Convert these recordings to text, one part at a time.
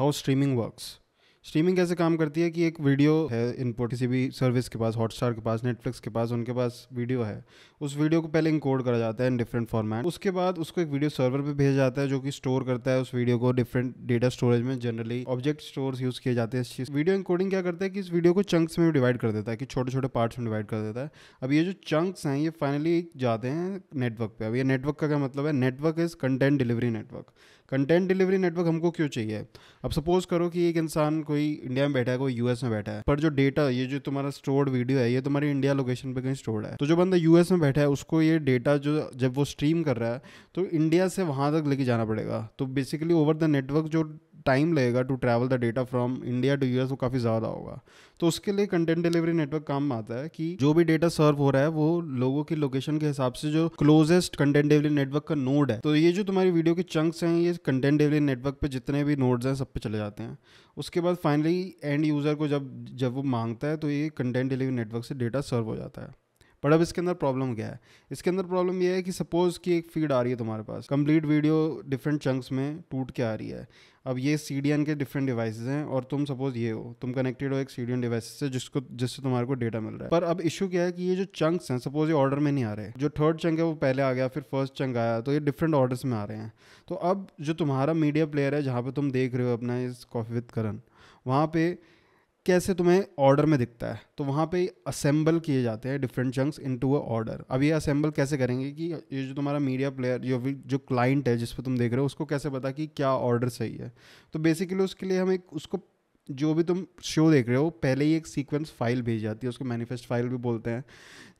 how streaming works. Streaming कैसे काम करती है कि एक वीडियो है इनपुट किसी भी सर्विस के पास हॉटस्टार के पास नेटफ्लिक्स के पास, उनके पास वीडियो है। उस वीडियो को पहले इंकोड करा जाता है इन डिफरेंट फॉर्मेट उसके बाद उसको एक वीडियो सर्वर पे भेजा जाता है जो कि स्टोर करता है उस वीडियो को। डिफरेंट डेटा स्टोरेज में जनरली ऑब्जेक्ट स्टोर यूज़ किए जाते हैं इस चीज़ वीडियो इंकोडिंग क्या करता है कि इस वीडियो को चंक्स में डिवाइड कर देता है, कि छोटे छोटे पार्ट्स में डिवाइड कर देता है। अब ये जो चंक्स हैं, ये फाइनली जाते हैं नेटवर्क पे। अब ये नेटवर्क का क्या मतलब है? Network is content delivery network content delivery network हमको क्यों चाहिए? अब सपोज़ करो कि एक इंसान कोई इंडिया में बैठा है, कोई यूएस में बैठा है। पर जो डेटा ये जो तुम्हारा स्टोर्ड वीडियो है, ये तुम्हारी इंडिया लोकेशन पे कहीं स्टोर्ड है। तो जो बंदा यूएस में बैठा है, उसको ये डेटा जो जब वो स्ट्रीम कर रहा है तो इंडिया से वहाँ तक लेके जाना पड़ेगा। तो बेसिकली ओवर द नेटवर्क जो टाइम लगेगा to travel the data from India to US वो काफ़ी ज़्यादा होगा। तो उसके लिए कंटेंट डिलीवरी नेटवर्क काम आता है कि जो भी डेटा सर्व हो रहा है, वो लोगों की लोकेशन के हिसाब से जो क्लोजेस्ट कंटेंट डिलीवरी नेटवर्क का नोड है। तो ये जो तुम्हारी वीडियो के चंक्स हैं, ये कंटेंट डिलीवरी नेटवर्क पे जितने भी नोड्स हैं, सब पे चले जाते हैं। उसके बाद फाइनली एंड यूज़र को जब जब वो माँगता है तो ये कंटेंट डिलीवरी नेटवर्क से डेटा सर्व हो जाता है। बट अब इसके अंदर प्रॉब्लम क्या है? इसके अंदर प्रॉब्लम ये है कि सपोज़ कि एक फ़ीड आ रही है तुम्हारे पास। कंप्लीट वीडियो डिफरेंट चंक्स में टूट के आ रही है। अब ये सीडीएन के डिफरेंट डिवाइसेज हैं और तुम सपोज़ ये हो, तुम कनेक्टेड हो एक सी डिवाइस से जिसको, जिससे तुम्हारे को डेटा मिल रहा है। पर अब इशू क्या है कि ये जो चंक्स हैं सपोज़ ये ऑर्डर में नहीं आ रहे। जो थर्ड चंक है वो पहले आ गया, फिर फ़र्स्ट चंक आया तो ये डिफरेंट ऑर्डर्स में आ रहे हैं। तो अब जो तुम्हारा मीडिया प्लेयर है, जहाँ पे तुम देख रहे हो अपना इस कॉफ़ी विद करण वहाँ पे कैसे तुम्हें ऑर्डर में दिखता है? तो वहाँ पे असेंबल किए जाते हैं different chunks into a order अब ये असेंबल कैसे करेंगे कि ये जो तुम्हारा मीडिया प्लेयर जो भी जो क्लाइंट है जिस पर तुम देख रहे हो, उसको कैसे पता कि क्या ऑर्डर सही है? तो बेसिकली उसके लिए हम एक, उसको जो भी तुम शो देख रहे हो, पहले ही एक सीक्वेंस फ़ाइल भेज जाती है, उसको मैनिफेस्ट फ़ाइल भी बोलते हैं।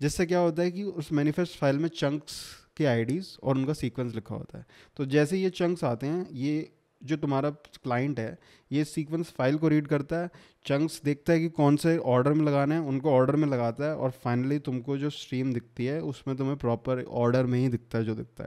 जिससे क्या होता है कि उस मैनिफेस्ट फ़ाइल में चंक्स के आईडीज़ और उनका सीक्वेंस लिखा होता है। तो जैसे ये चंक्स आते हैं, ये जो तुम्हारा क्लाइंट है, ये सीक्वेंस फ़ाइल को रीड करता है चंक्स देखता है कि कौन से ऑर्डर में लगाना है, उनको ऑर्डर में लगाता है और फाइनली तुमको जो स्ट्रीम दिखती है, उसमें तुम्हें प्रॉपर ऑर्डर में ही दिखता है जो दिखता है।